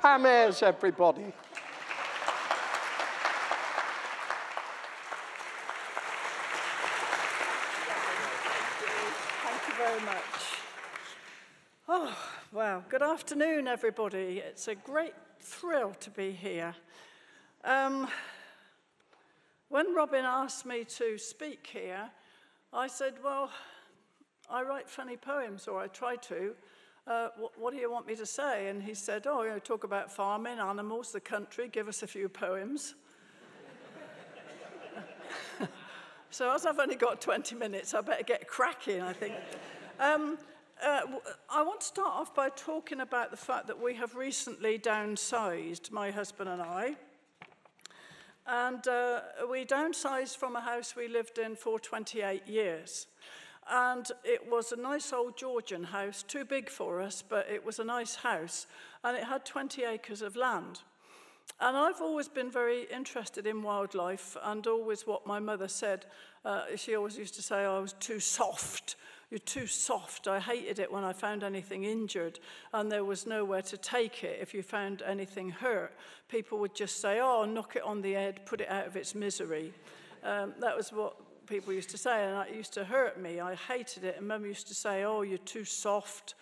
Pam Ayres, everybody. Thank you very much. Oh, wow. Good afternoon, everybody. It's a great thrill to be here. Um, when Robin asked me to speak here, I said, Well, I write funny poems, or I try to. Uh, what, what, do you want me to say? And he said, Oh, you know, talk about farming, animals, the country, give us a few poems. so, as I've only got 20 minutes, I better get cracking, I think. Um, uh, I want to start off by talking about the fact that we have recently downsized, my husband and I. And uh, we downsized from a house we lived in for 28 years. And it was a nice old Georgian house, too big for us, but it was a nice house. And it had 20 acres of land. And I've always been very interested in wildlife, and always what my mother said. Uh, she always used to say I was too soft. You're too soft. I hated it when I found anything injured and there was nowhere to take it. If you found anything hurt, people would just say, oh, knock it on the head, put it out of its misery. Um, that was what people used to say, and it used to hurt me. I hated it. And mum used to say, oh, you're too soft.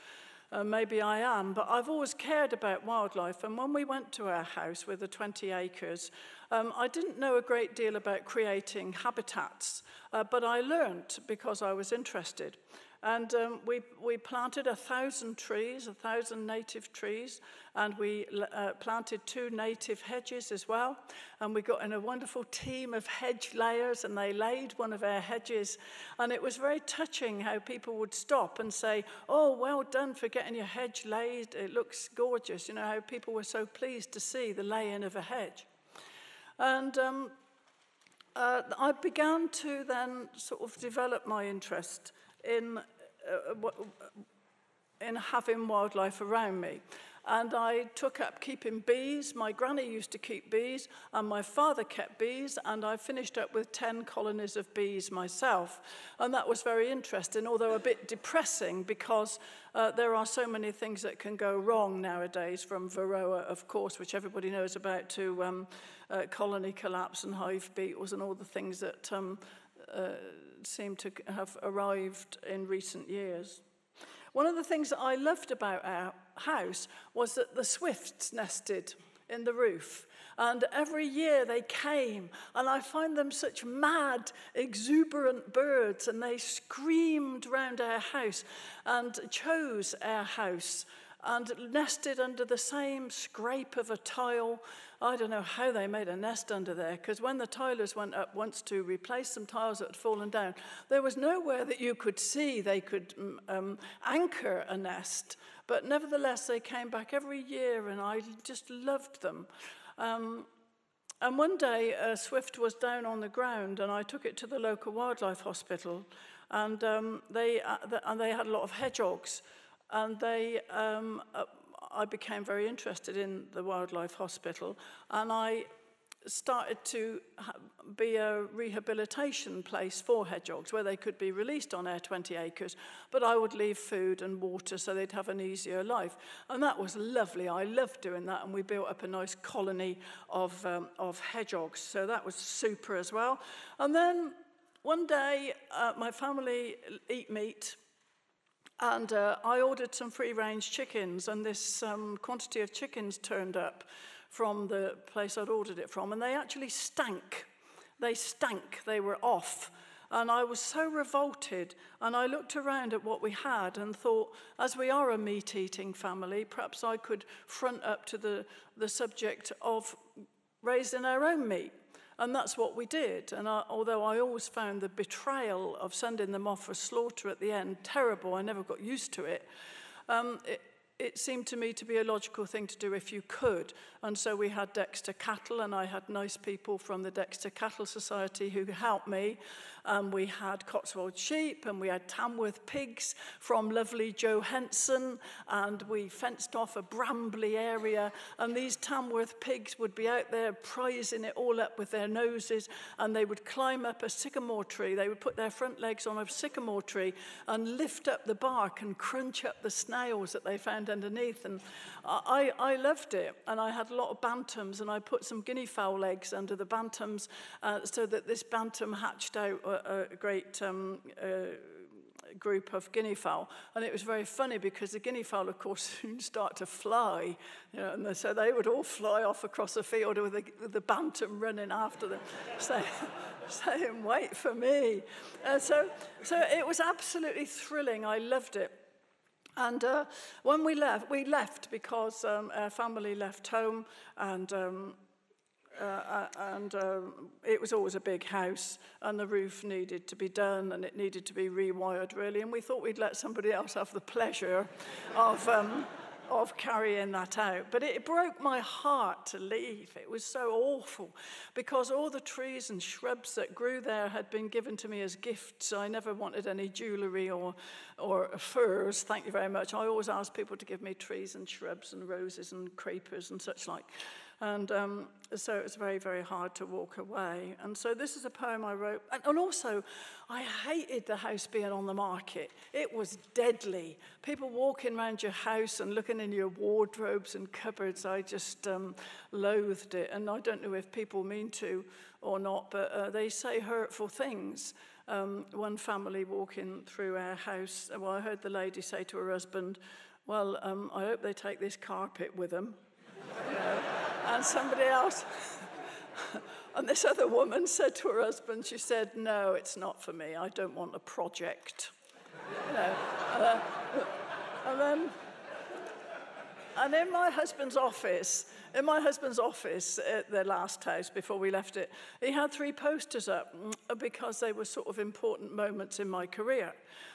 Uh, maybe I am, but I've always cared about wildlife. And when we went to our house with the 20 acres, um, I didn't know a great deal about creating habitats, uh, but I learnt because I was interested. And um, we, we planted a thousand trees, a thousand native trees, and we uh, planted two native hedges as well. And we got in a wonderful team of hedge layers, and they laid one of our hedges. And it was very touching how people would stop and say, Oh, well done for getting your hedge laid. It looks gorgeous. You know, how people were so pleased to see the laying of a hedge. And um, uh, I began to then sort of develop my interest in, uh, in having wildlife around me. And I took up keeping bees. My granny used to keep bees, and my father kept bees, and I finished up with 10 colonies of bees myself. And that was very interesting, although a bit depressing because uh, there are so many things that can go wrong nowadays, from Varroa, of course, which everybody knows about, to um, uh, colony collapse and hive beetles and all the things that um, uh, seem to have arrived in recent years. One of the things that I loved about our house was that the swifts nested in the roof. And every year they came, and I find them such mad, exuberant birds, and they screamed round our house and chose our house and nested under the same scrape of a tile. I don't know how they made a nest under there, because when the tilers went up once to replace some tiles that had fallen down, there was nowhere that you could see they could mm, um, anchor a nest. But nevertheless, they came back every year, and I just loved them. Um, and one day, a swift was down on the ground, and I took it to the local wildlife hospital, and um, they, uh, the, and they had a lot of hedgehogs. And they, um, uh, I became very interested in the wildlife hospital, and I started to be a rehabilitation place for hedgehogs where they could be released on our 20 acres, but I would leave food and water so they'd have an easier life. And that was lovely. I loved doing that, and we built up a nice colony of, um, of hedgehogs, so that was super as well. And then one day, uh, my family eat meat and uh, I ordered some free range chickens, and this um, quantity of chickens turned up from the place I'd ordered it from, and they actually stank. They stank, they were off. And I was so revolted. And I looked around at what we had and thought, as we are a meat eating family, perhaps I could front up to the, the subject of raising our own meat. And that's what we did. And I, although I always found the betrayal of sending them off for slaughter at the end terrible, I never got used to it. Um, it it seemed to me to be a logical thing to do if you could. And so we had Dexter Cattle, and I had nice people from the Dexter Cattle Society who helped me. Um, we had Cotswold sheep, and we had Tamworth pigs from lovely Joe Henson, and we fenced off a brambly area. And these Tamworth pigs would be out there prizing it all up with their noses, and they would climb up a sycamore tree. They would put their front legs on a sycamore tree and lift up the bark and crunch up the snails that they found underneath. And I, I loved it. And I had a lot of bantams, and I put some guinea fowl eggs under the bantams uh, so that this bantam hatched out a, a great. Um, uh, group of guinea fowl. And it was very funny because the guinea fowl, of course, soon start to fly. You know, and so they would all fly off across the field with the, with the bantam running after them, saying, saying, wait for me. And so, so it was absolutely thrilling. I loved it. And uh, when we left, we left because um, our family left home and um, uh, uh, and um, it was always a big house, and the roof needed to be done, and it needed to be rewired, really. And we thought we'd let somebody else have the pleasure of, um, of carrying that out. But it broke my heart to leave. It was so awful because all the trees and shrubs that grew there had been given to me as gifts. I never wanted any jewellery or, or furs, thank you very much. I always asked people to give me trees and shrubs and roses and creepers and such like. And um, so it was very, very hard to walk away. And so this is a poem I wrote. And, and also, I hated the house being on the market. It was deadly. People walking around your house and looking in your wardrobes and cupboards, I just um, loathed it. And I don't know if people mean to or not, but uh, they say hurtful things. Um, one family walking through our house, well, I heard the lady say to her husband, Well, um, I hope they take this carpet with them. you? and somebody else. and this other woman said to her husband, she said, No, it's not for me. I don't want a project. you know, uh, and then, and in my husband's office, in my husband's office at the last house before we left it, he had three posters up mm, because they were sort of important moments in my career.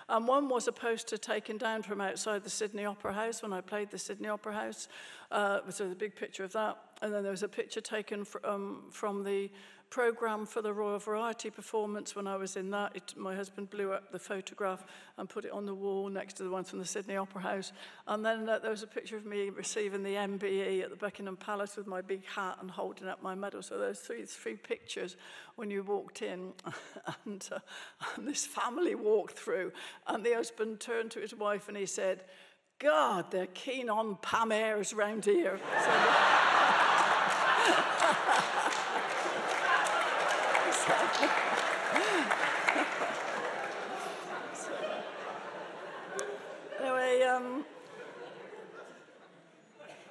And one was a poster taken down from outside the Sydney Opera House when I played the Sydney Opera House. Uh, so there's a big picture of that. And then there was a picture taken from, um, from the program for the Royal Variety performance when I was in that. It, my husband blew up the photograph and put it on the wall next to the one from the Sydney Opera House. And then uh, there was a picture of me receiving the MBE at the Buckingham Palace with my big hat and holding up my medal. So there's three, three pictures when you walked in. and, uh, and this family walked through. And the husband turned to his wife and he said, God, they're keen on Pam Ayres round here. So, anyway, um,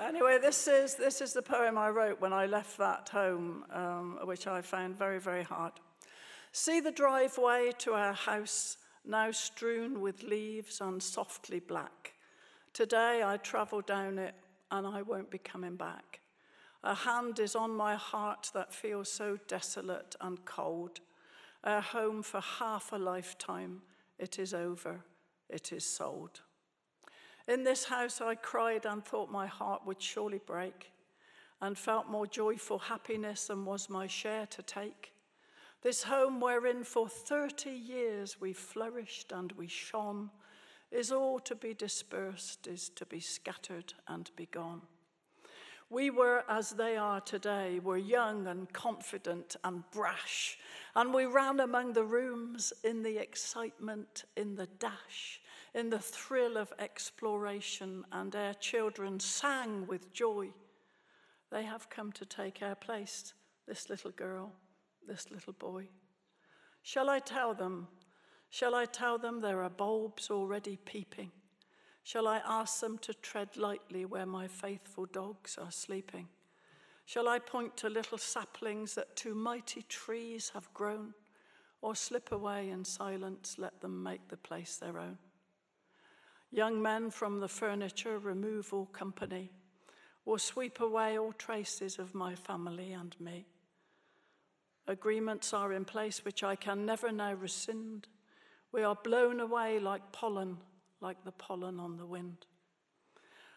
anyway, this is, this is the poem I wrote when I left that home, um, which I found very, very hard. See the driveway to our house now strewn with leaves and softly black. Today I travel down it and I won't be coming back. A hand is on my heart that feels so desolate and cold. Our home for half a lifetime, it is over, it is sold. In this house, I cried and thought my heart would surely break, and felt more joyful happiness than was my share to take. This home wherein for 30 years we flourished and we shone is all to be dispersed, is to be scattered and be gone. We were as they are today, were young and confident and brash, and we ran among the rooms in the excitement, in the dash, in the thrill of exploration, and our children sang with joy. They have come to take our place, this little girl, this little boy. Shall I tell them? Shall I tell them there are bulbs already peeping? Shall I ask them to tread lightly where my faithful dogs are sleeping? Shall I point to little saplings that two mighty trees have grown? Or slip away in silence, let them make the place their own? Young men from the furniture removal company, or sweep away all traces of my family and me. Agreements are in place which I can never now rescind. We are blown away like pollen like the pollen on the wind.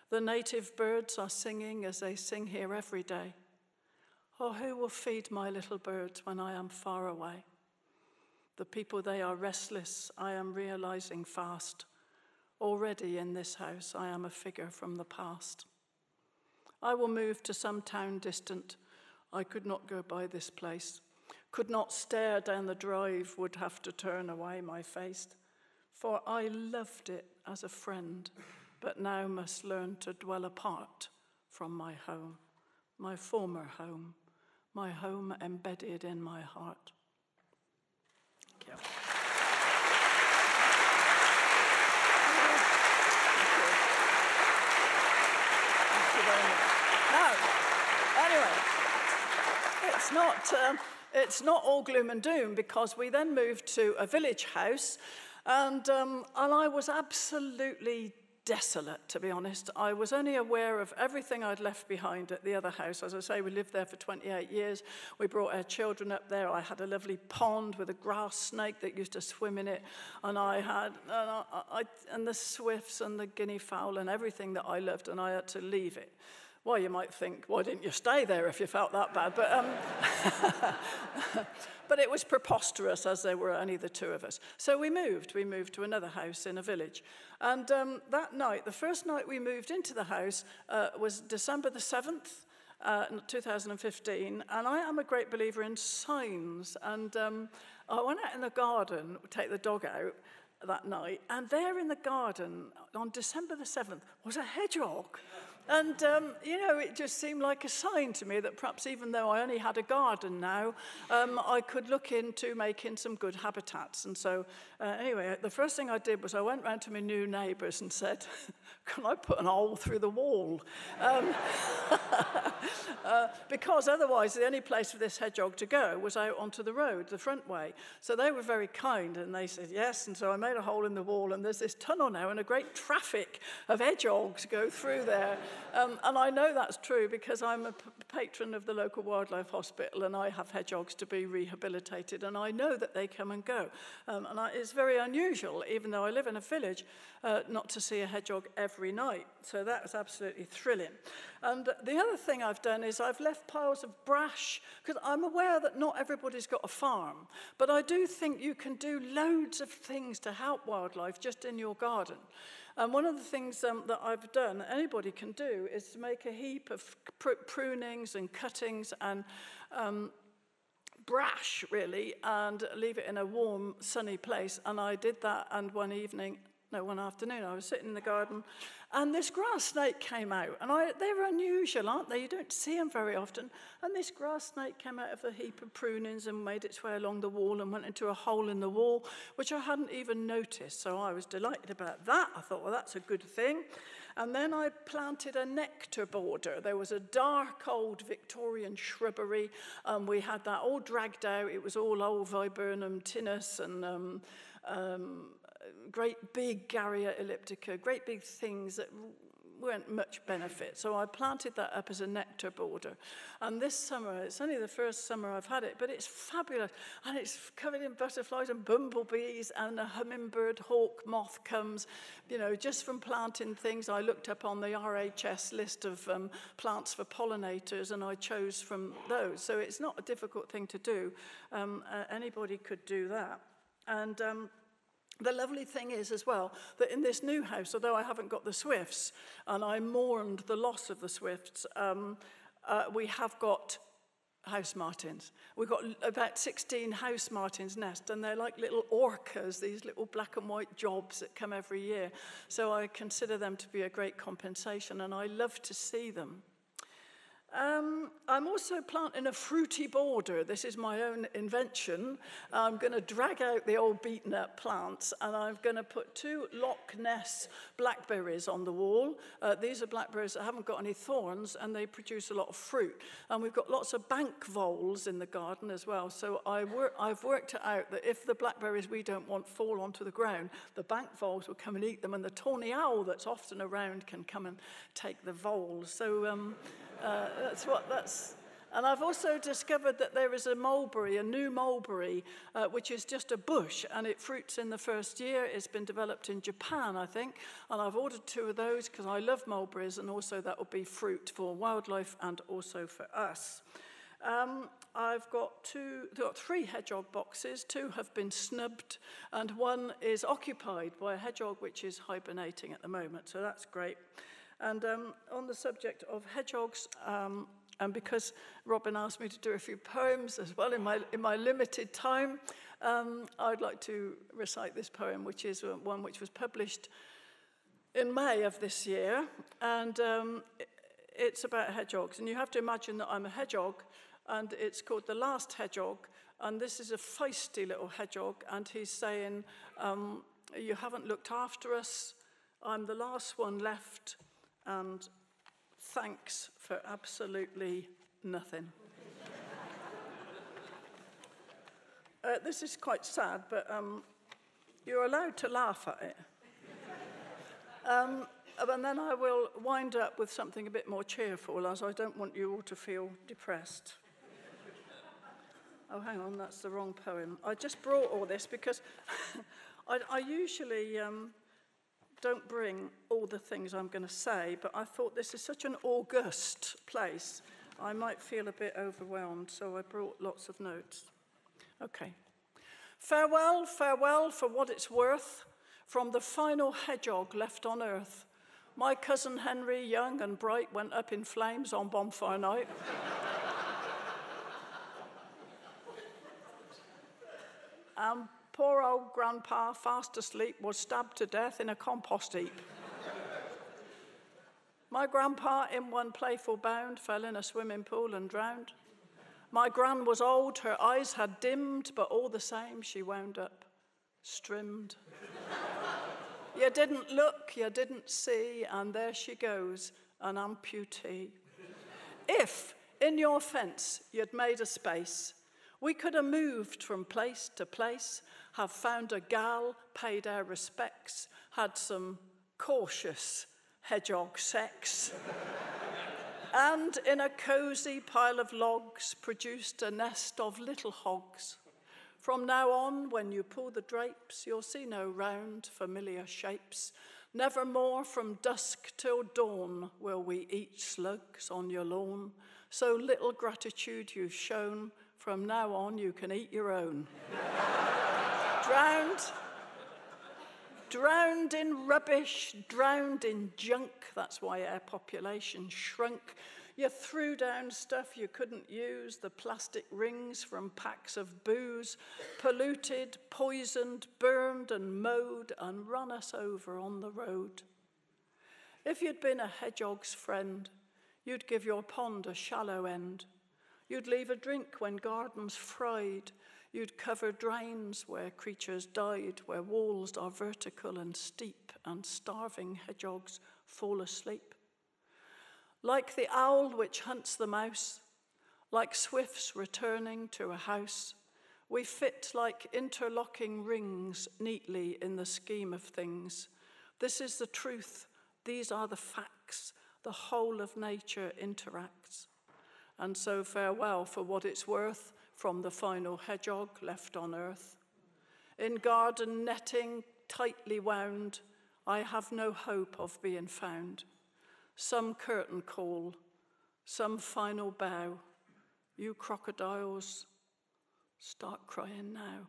The native birds are singing as they sing here every day. Oh, who will feed my little birds when I am far away? The people, they are restless, I am realizing fast. Already in this house, I am a figure from the past. I will move to some town distant. I could not go by this place, could not stare down the drive, would have to turn away my face for I loved it as a friend but now must learn to dwell apart from my home, my former home, my home embedded in my heart. Thank you. Now, anyway, it's not, um, it's not all gloom and doom because we then moved to a village house and, um, and I was absolutely desolate, to be honest. I was only aware of everything I'd left behind at the other house. As I say, we lived there for 28 years. We brought our children up there. I had a lovely pond with a grass snake that used to swim in it. And I had, and, I, I, and the swifts and the guinea fowl and everything that I loved, and I had to leave it. Well, you might think, why didn't you stay there if you felt that bad? But, um, but it was preposterous as there were only the two of us. So we moved. We moved to another house in a village. And um, that night, the first night we moved into the house uh, was December the 7th. Uh, 2015, and I am a great believer in signs. And um, I went out in the garden, take the dog out that night, and there in the garden on December the 7th was a hedgehog. And, um, you know, it just seemed like a sign to me that perhaps even though I only had a garden now, um, I could look into making some good habitats. And so, uh, anyway, the first thing I did was I went round to my new neighbours and said, Can I put an hole through the wall? Um, uh, because otherwise, the only place for this hedgehog to go was out onto the road, the front way. So they were very kind and they said yes. And so I made a hole in the wall, and there's this tunnel now, and a great traffic of hedgehogs go through there. Um, and I know that's true because I'm a patron of the local wildlife hospital, and I have hedgehogs to be rehabilitated, and I know that they come and go. Um, and I, it's very unusual, even though I live in a village, uh, not to see a hedgehog every night. So that was absolutely thrilling. And the other thing I've done is I've left piles of brash, because I'm aware that not everybody's got a farm, but I do think you can do loads of things to wildlife just in your garden. And one of the things um, that I've done, anybody can do, is to make a heap of pr prunings and cuttings and um, brash, really, and leave it in a warm, sunny place. And I did that, and one evening no, one afternoon, I was sitting in the garden and this grass snake came out. And I, they're unusual, aren't they? You don't see them very often. And this grass snake came out of the heap of prunings and made its way along the wall and went into a hole in the wall, which I hadn't even noticed. So I was delighted about that. I thought, well, that's a good thing. And then I planted a nectar border. There was a dark old Victorian shrubbery. Um, we had that all dragged out. It was all old viburnum tinus and um, um, great big Garrya elliptica, great big things that weren't much benefit. So I planted that up as a nectar border. And this summer, it's only the first summer I've had it, but it's fabulous. And it's covered in butterflies and bumblebees and a hummingbird hawk moth comes. You know, just from planting things, I looked up on the RHS list of um, plants for pollinators and I chose from those. So it's not a difficult thing to do. Um, uh, anybody could do that. And um, the lovely thing is as well that in this new house, although I haven't got the Swifts and I mourned the loss of the Swifts, um, uh, we have got house martins. We've got about 16 house martins nest and they're like little orcas, these little black and white jobs that come every year. So I consider them to be a great compensation and I love to see them. Um, I'm also planting a fruity border. This is my own invention. I'm going to drag out the old beaten up plants and I'm going to put two Loch Ness blackberries on the wall. Uh, these are blackberries that haven't got any thorns and they produce a lot of fruit. And we've got lots of bank voles in the garden as well. So I wor I've worked it out that if the blackberries we don't want fall onto the ground, the bank voles will come and eat them and the tawny owl that's often around can come and take the voles. So um, uh, that's what that's. And I've also discovered that there is a mulberry, a new mulberry, uh, which is just a bush and it fruits in the first year. It's been developed in Japan, I think. And I've ordered two of those because I love mulberries and also that will be fruit for wildlife and also for us. Um, I've got two, got three hedgehog boxes. Two have been snubbed, and one is occupied by a hedgehog which is hibernating at the moment. So that's great. And um, on the subject of hedgehogs, um, and because Robin asked me to do a few poems as well in my, in my limited time, um, I'd like to recite this poem, which is one which was published in May of this year, and um, it's about hedgehogs. And you have to imagine that I'm a hedgehog, and it's called The Last Hedgehog. And this is a feisty little hedgehog, and he's saying, um, You haven't looked after us. I'm the last one left, and thanks for absolutely nothing. uh, this is quite sad, but um, you're allowed to laugh at it. Um, and then I will wind up with something a bit more cheerful, as I don't want you all to feel depressed. oh, hang on, that's the wrong poem. I just brought all this because I, I, usually um, don't bring all the things I'm going to say, but I thought this is such an august place, I might feel a bit overwhelmed, so I brought lots of notes. Okay. Farewell, farewell for what it's worth from the final hedgehog left on earth. My cousin Henry, young and bright, went up in flames on bonfire night. and um, poor old grandpa, fast asleep, was stabbed to death in a compost heap. My grandpa, in one playful bound, fell in a swimming pool and drowned. My gran was old, her eyes had dimmed, but all the same she wound up strimmed. you didn't look, you didn't see, and there she goes, an amputee. If in your fence you'd made a space, we could have moved from place to place, have found a gal, paid our respects, had some cautious hedgehog sex, and in a cosy pile of logs produced a nest of little hogs. From now on, when you pull the drapes, you'll see no round, familiar shapes. Never more from dusk till dawn will we eat slugs on your lawn. So little gratitude you've shown, from now on you can eat your own. drowned, drowned in rubbish, drowned in junk. That's why our population shrunk. You threw down stuff you couldn't use, the plastic rings from packs of booze, polluted, poisoned, burned, and mowed, and run us over on the road. If you'd been a hedgehog's friend, you'd give your pond a shallow end. You'd leave a drink when gardens fried. You'd cover drains where creatures died, where walls are vertical and steep, and starving hedgehogs fall asleep. Like the owl which hunts the mouse, like swifts returning to a house, we fit like interlocking rings neatly in the scheme of things. This is the truth, these are the facts, the whole of nature interacts. And so farewell for what it's worth from the final hedgehog left on earth. In garden netting tightly wound, I have no hope of being found some curtain call, some final bow. You crocodiles, start crying now.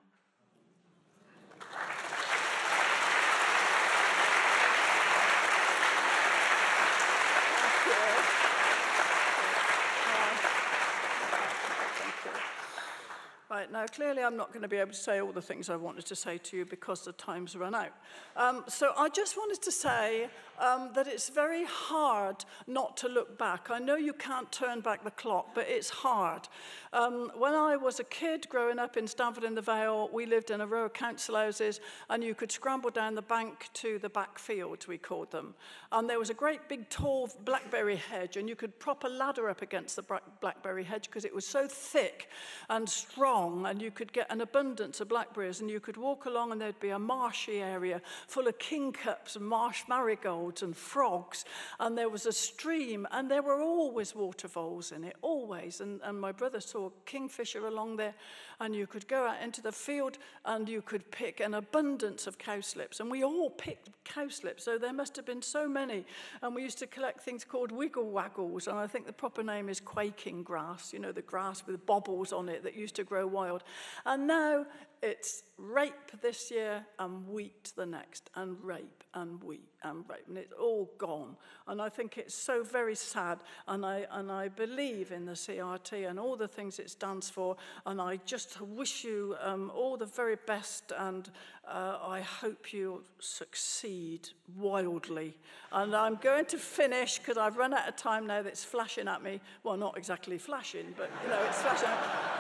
Right, now clearly I'm not going to be able to say all the things I wanted to say to you because the time's run out. Um, so I just wanted to say um, that it's very hard not to look back. I know you can't turn back the clock, but it's hard. Um, when I was a kid growing up in Stanford in the Vale, we lived in a row of council houses, and you could scramble down the bank to the back fields, we called them. And there was a great big tall blackberry hedge, and you could prop a ladder up against the blackberry hedge because it was so thick and strong, and you could get an abundance of blackberries, and you could walk along, and there'd be a marshy area full of kingcups and marsh marigolds and frogs, and there was a stream, and there were always water voles in it, always. And, and my brother saw a kingfisher along there, and you could go out into the field and you could pick an abundance of cowslips. And we all picked cowslips, so there must have been so many. And we used to collect things called wiggle waggles, and I think the proper name is quaking grass, you know, the grass with bobbles on it that used to grow wild. And now it's rape this year and wheat the next, and rape and wheat and rape, and it's all gone. And I think it's so very sad, and I, and I believe in the CRT and all the things it stands for, and I just wish you um, all the very best, and uh, I hope you succeed wildly. And I'm going to finish, because I've run out of time now that's flashing at me. Well, not exactly flashing, but, you know, it's flashing.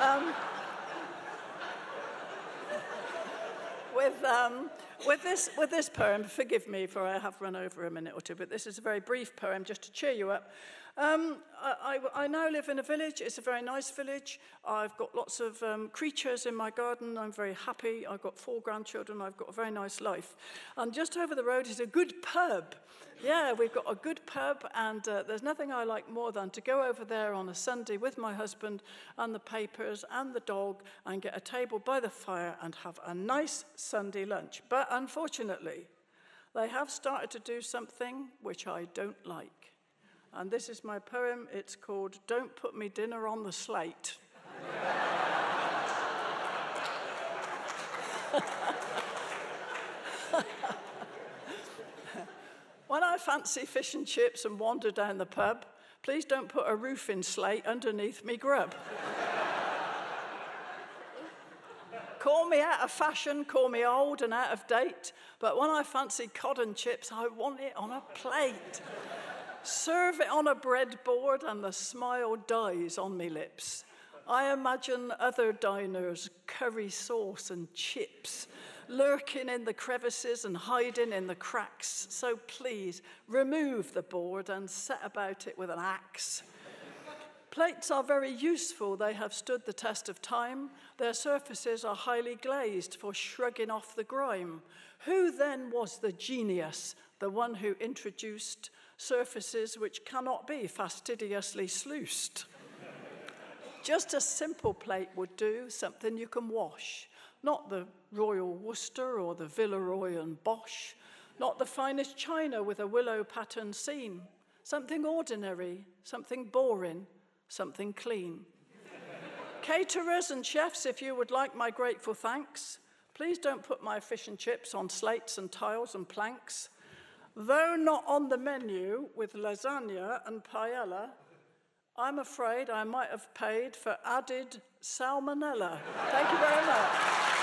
Um, with, um, with, this, with this poem, forgive me for I have run over a minute or two, but this is a very brief poem just to cheer you up. Um, I, I, I now live in a village. It's a very nice village. I've got lots of um, creatures in my garden. I'm very happy. I've got four grandchildren. I've got a very nice life. And just over the road is a good pub. Yeah, we've got a good pub, and uh, there's nothing I like more than to go over there on a Sunday with my husband and the papers and the dog and get a table by the fire and have a nice Sunday lunch. But unfortunately, they have started to do something which I don't like. And this is my poem. It's called Don't Put Me Dinner on the Slate. when I fancy fish and chips and wander down the pub, please don't put a roofing slate underneath me grub. call me out of fashion, call me old and out of date, but when I fancy cod and chips, I want it on a plate. Serve it on a breadboard, and the smile dies on me lips. I imagine other diners, curry sauce and chips, lurking in the crevices and hiding in the cracks. So please remove the board and set about it with an axe. Plates are very useful. They have stood the test of time. Their surfaces are highly glazed for shrugging off the grime. Who then was the genius, the one who introduced surfaces which cannot be fastidiously sluiced. Just a simple plate would do, something you can wash. Not the Royal Worcester or the Villeroy and Boch, not the finest china with a willow pattern seam. Something ordinary, something boring, something clean. Caterers and chefs, if you would like my grateful thanks, please don't put my fish and chips on slates and tiles and planks. Though not on the menu with lasagna and paella, I'm afraid I might have paid for added salmonella. Thank you very much.